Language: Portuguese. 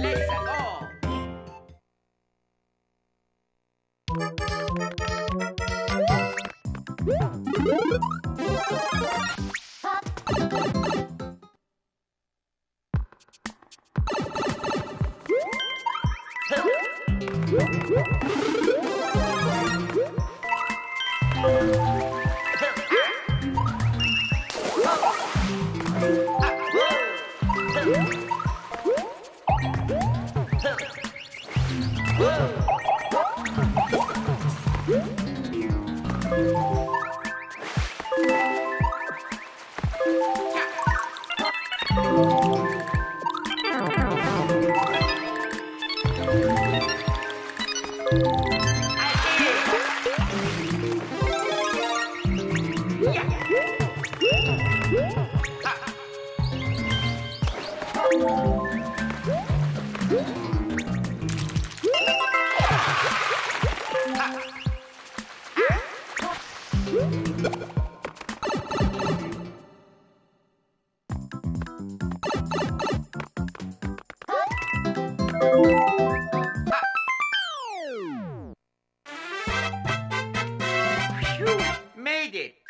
Let's go! Woo! Yeah. Made it!